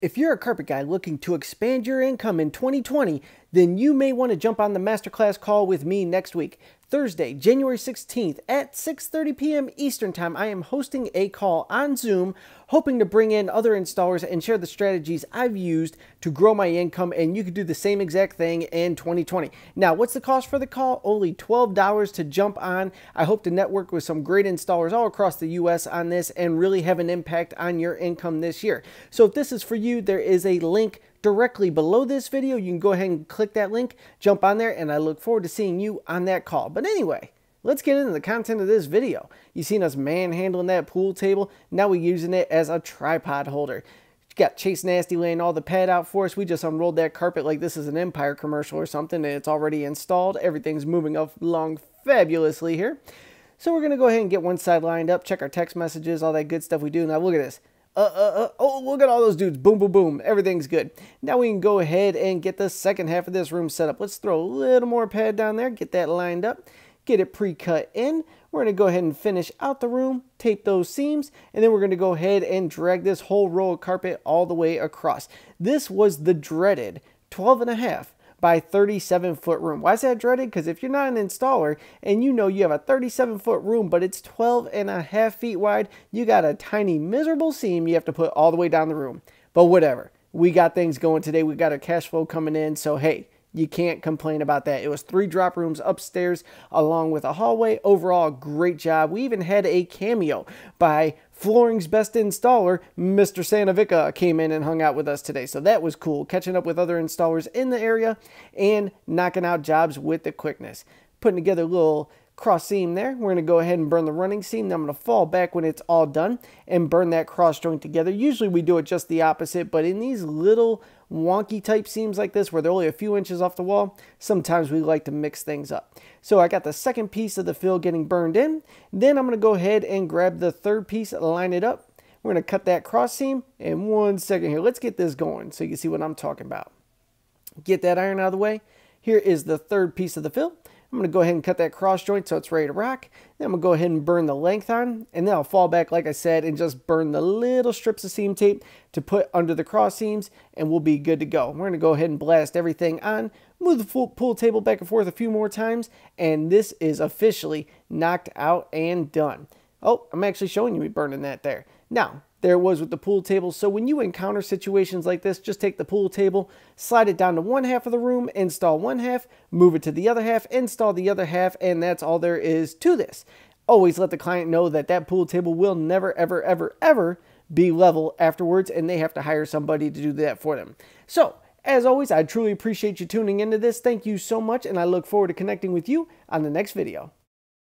If you're a carpet guy looking to expand your income in 2020, then you may want to jump on the masterclass call with me next week. Thursday, January 16th at 6:30 p.m. Eastern Time, I am hosting a call on Zoom hoping to bring in other installers and share the strategies I've used to grow my income and you could do the same exact thing in 2020. Now, what's the cost for the call? Only $12 to jump on. I hope to network with some great installers all across the US on this and really have an impact on your income this year. So if this is for you, there is a link directly below this video. You can go ahead and click that link, jump on there, and I look forward to seeing you on that call. But anyway, let's get into the content of this video. You've seen us manhandling that pool table. Now we're using it as a tripod holder. got Chase Nasty laying all the pad out for us. We just unrolled that carpet like this is an Empire commercial or something, and it's already installed. Everything's moving along fabulously here. So we're going to go ahead and get one side lined up, check our text messages, all that good stuff we do. Now look at this uh, uh, uh, oh, look at all those dudes. Boom, boom, boom. Everything's good. Now we can go ahead and get the second half of this room set up. Let's throw a little more pad down there, get that lined up, get it pre-cut in. We're going to go ahead and finish out the room, tape those seams, and then we're going to go ahead and drag this whole row of carpet all the way across. This was the dreaded 12 and a half by 37 foot room. Why is that dreaded? Because if you're not an installer and you know you have a 37 foot room, but it's 12 and a half feet wide, you got a tiny miserable seam you have to put all the way down the room. But whatever. We got things going today. We got our cash flow coming in. So, hey, you can't complain about that. It was three drop rooms upstairs along with a hallway. Overall, great job. We even had a cameo by Flooring's best installer, Mr. Santavica, came in and hung out with us today. So that was cool, catching up with other installers in the area and knocking out jobs with the quickness. Putting together a little cross seam there. We're going to go ahead and burn the running seam. Then I'm going to fall back when it's all done and burn that cross joint together. Usually we do it just the opposite, but in these little wonky type seams like this where they're only a few inches off the wall, sometimes we like to mix things up. So I got the second piece of the fill getting burned in. Then I'm going to go ahead and grab the third piece, line it up. We're going to cut that cross seam in one second here. Let's get this going so you can see what I'm talking about. Get that iron out of the way. Here is the third piece of the fill. I'm going to go ahead and cut that cross joint so it's ready to rock. Then I'm going to go ahead and burn the length on, and then I'll fall back, like I said, and just burn the little strips of seam tape to put under the cross seams, and we'll be good to go. We're going to go ahead and blast everything on, move the pool table back and forth a few more times, and this is officially knocked out and done. Oh, I'm actually showing you me burning that there. Now, there was with the pool table. So when you encounter situations like this, just take the pool table, slide it down to one half of the room, install one half, move it to the other half, install the other half, and that's all there is to this. Always let the client know that that pool table will never, ever, ever, ever be level afterwards, and they have to hire somebody to do that for them. So, as always, I truly appreciate you tuning into this. Thank you so much, and I look forward to connecting with you on the next video.